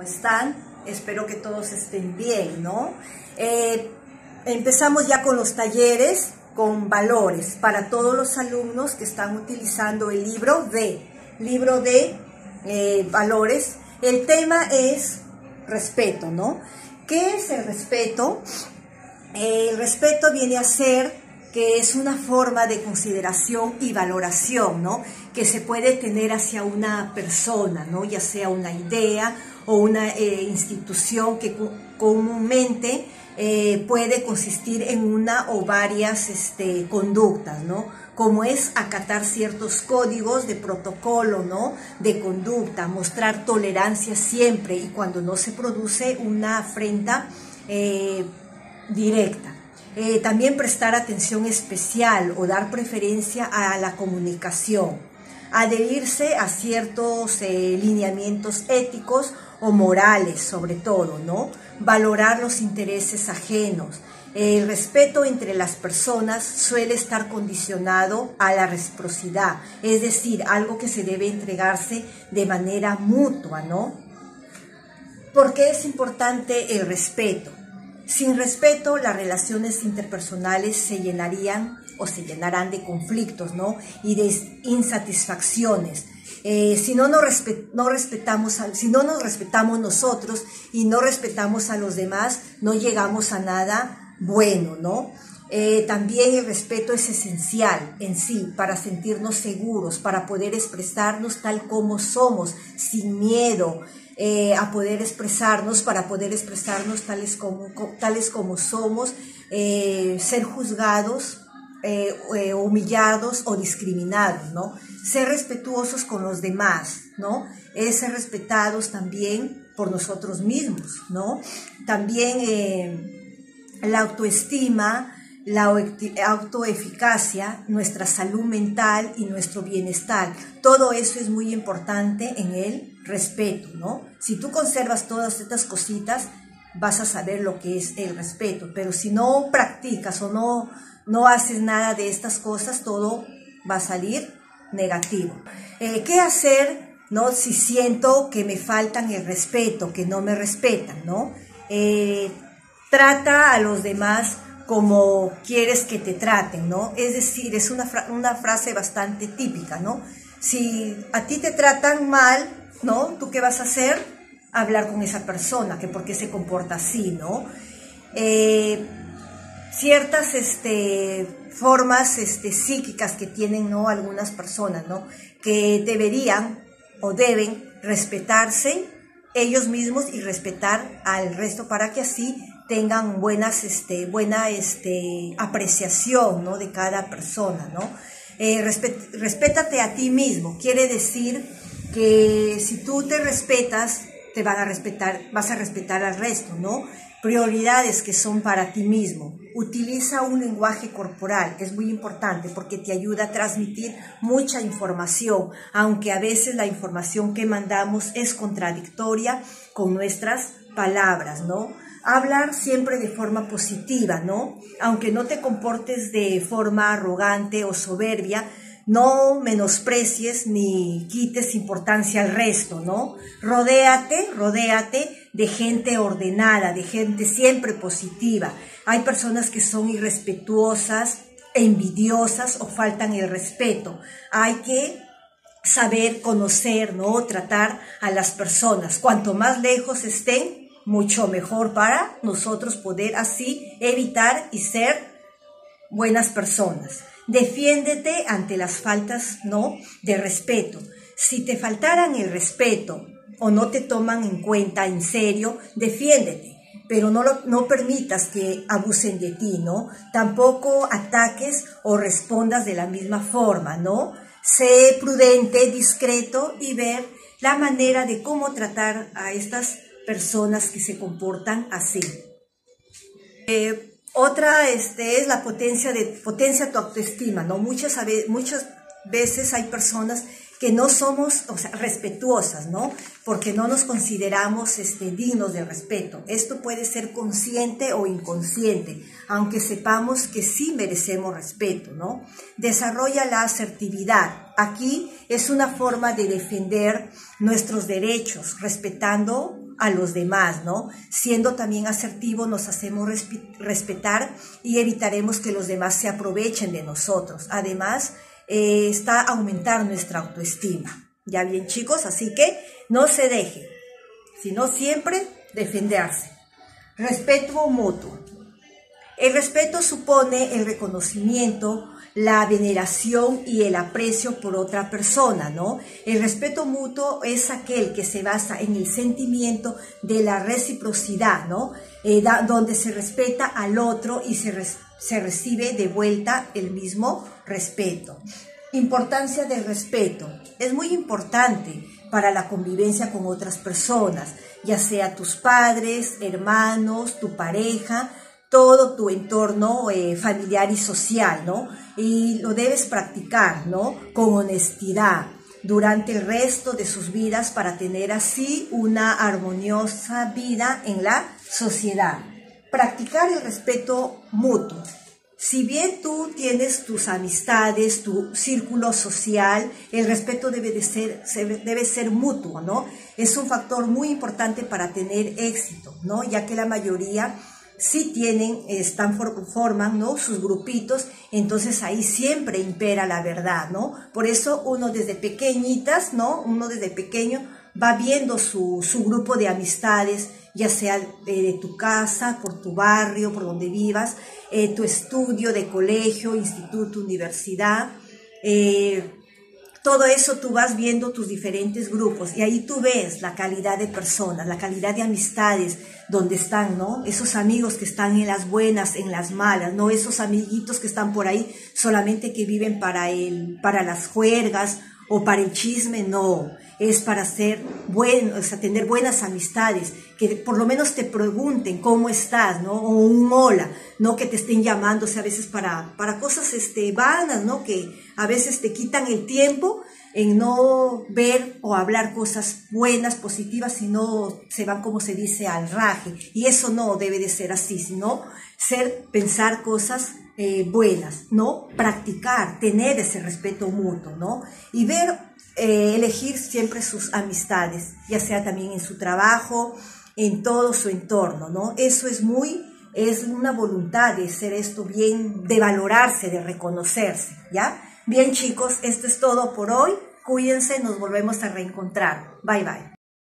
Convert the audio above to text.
¿Cómo están? Espero que todos estén bien, ¿no? Eh, empezamos ya con los talleres con valores para todos los alumnos que están utilizando el libro de, libro de eh, valores. El tema es respeto, ¿no? ¿Qué es el respeto? el respeto viene a ser que es una forma de consideración y valoración, ¿no? Que se puede tener hacia una persona, ¿no? Ya sea una idea o una eh, institución que comúnmente eh, puede consistir en una o varias este, conductas, ¿no? Como es acatar ciertos códigos de protocolo, ¿no? De conducta, mostrar tolerancia siempre y cuando no se produce una afrenta eh, directa. Eh, también prestar atención especial o dar preferencia a la comunicación, adherirse a ciertos eh, lineamientos éticos o morales sobre todo, ¿no? Valorar los intereses ajenos. El respeto entre las personas suele estar condicionado a la reciprocidad, es decir, algo que se debe entregarse de manera mutua, ¿no? ¿Por qué es importante el respeto? Sin respeto, las relaciones interpersonales se llenarían o se llenarán de conflictos, ¿no? Y de insatisfacciones. Eh, si no nos, no respetamos, si no nos respetamos nosotros y no respetamos a los demás, no llegamos a nada bueno, ¿no? Eh, también el respeto es esencial en sí para sentirnos seguros, para poder expresarnos tal como somos, sin miedo, eh, a poder expresarnos, para poder expresarnos tales como, tales como somos, eh, ser juzgados, humillados o discriminados, ¿no? Ser respetuosos con los demás, ¿no? Ser respetados también por nosotros mismos, ¿no? También la autoestima, la autoeficacia, nuestra salud mental y nuestro bienestar. Todo eso es muy importante en el respeto, ¿no? Si tú conservas todas estas cositas, vas a saber lo que es el respeto, pero si no practicas o no, no haces nada de estas cosas, todo va a salir negativo. Eh, ¿Qué hacer, no? Si siento que me faltan el respeto, que no me respetan, ¿no? Eh, trata a los demás como quieres que te traten, ¿no? Es decir, es una, una frase bastante típica, ¿no? Si a ti te tratan mal, ¿no? ¿Tú qué vas a hacer? Hablar con esa persona, que por qué se comporta así, ¿no? Eh, ciertas este, formas este, psíquicas que tienen ¿no? algunas personas, ¿no? que deberían o deben respetarse ellos mismos y respetar al resto para que así tengan buenas, este, buena este, apreciación ¿no? de cada persona. ¿no? Eh, respétate a ti mismo, quiere decir que si tú te respetas, te van a respetar, vas a respetar al resto, ¿no? Prioridades que son para ti mismo. Utiliza un lenguaje corporal, es muy importante porque te ayuda a transmitir mucha información, aunque a veces la información que mandamos es contradictoria con nuestras palabras, ¿no? Hablar siempre de forma positiva, ¿no? Aunque no te comportes de forma arrogante o soberbia, no menosprecies ni quites importancia al resto, ¿no? Rodéate, rodéate de gente ordenada, de gente siempre positiva. Hay personas que son irrespetuosas, envidiosas o faltan el respeto. Hay que saber conocer, ¿no? Tratar a las personas. Cuanto más lejos estén, mucho mejor para nosotros poder así evitar y ser buenas personas. Defiéndete ante las faltas, ¿no? De respeto. Si te faltaran el respeto o no te toman en cuenta en serio, defiéndete pero no, no permitas que abusen de ti, ¿no? Tampoco ataques o respondas de la misma forma, ¿no? Sé prudente, discreto y ver la manera de cómo tratar a estas personas que se comportan así. Eh, otra este, es la potencia de potencia tu autoestima, ¿no? Muchas, veces hay personas que no somos respetuosas, ¿no? Porque no nos consideramos este, dignos de respeto. Esto puede ser consciente o inconsciente, aunque sepamos que sí merecemos respeto, ¿no? Desarrolla la asertividad. Aquí es una forma de defender nuestros derechos, respetando a los demás, ¿no? Siendo también asertivos nos hacemos respetar y evitaremos que los demás se aprovechen de nosotros. Además, eh, está aumentar nuestra autoestima. Ya bien chicos, así que no se deje, sino siempre defenderse. Respeto mutuo. El respeto supone el reconocimiento, la veneración y el aprecio por otra persona, ¿no? El respeto mutuo es aquel que se basa en el sentimiento de la reciprocidad, ¿no? Eh, donde se respeta al otro y se, se recibe de vuelta el mismo respeto. Importancia del respeto. Es muy importante para la convivencia con otras personas, ya sea tus padres, hermanos, tu pareja, todo tu entorno eh, familiar y social, ¿no? Y lo debes practicar, ¿no? Con honestidad durante el resto de sus vidas para tener así una armoniosa vida en la sociedad. Practicar el respeto mutuo. Si bien tú tienes tus amistades, tu círculo social, el respeto debe, de ser, debe ser mutuo, ¿no? Es un factor muy importante para tener éxito, ¿no? Ya que la mayoría sí tienen, están, forman, ¿no? Sus grupitos, entonces ahí siempre impera la verdad, ¿no? Por eso uno desde pequeñitas, ¿no? Uno desde pequeño va viendo su, grupo de amistades, ya sea de, tu casa, por tu barrio, por donde vivas, eh, tu estudio de colegio, instituto, universidad, eh, todo eso tú vas viendo tus diferentes grupos y ahí tú ves la calidad de personas, la calidad de amistades, donde están, ¿no? Esos amigos que están en las buenas, en las malas, no esos amiguitos que están por ahí solamente que viven para el, para las juergas o para el chisme, no, es para ser bueno, o sea, tener buenas amistades, que por lo menos te pregunten cómo estás, ¿no? O un hola, no que te estén llamándose a veces para, para cosas este, vanas, ¿no? Que a veces te quitan el tiempo en no ver o hablar cosas buenas, positivas, sino se van, como se dice, al raje. Y eso no debe de ser así, sino ser, pensar cosas eh, buenas, ¿no? Practicar, tener ese respeto mutuo, ¿no? Y ver, eh, elegir siempre sus amistades, ya sea también en su trabajo, en todo su entorno, ¿no? Eso es muy, es una voluntad de ser esto bien, de valorarse, de reconocerse, ¿ya? Bien chicos, esto es todo por hoy. Cuídense, nos volvemos a reencontrar. Bye bye.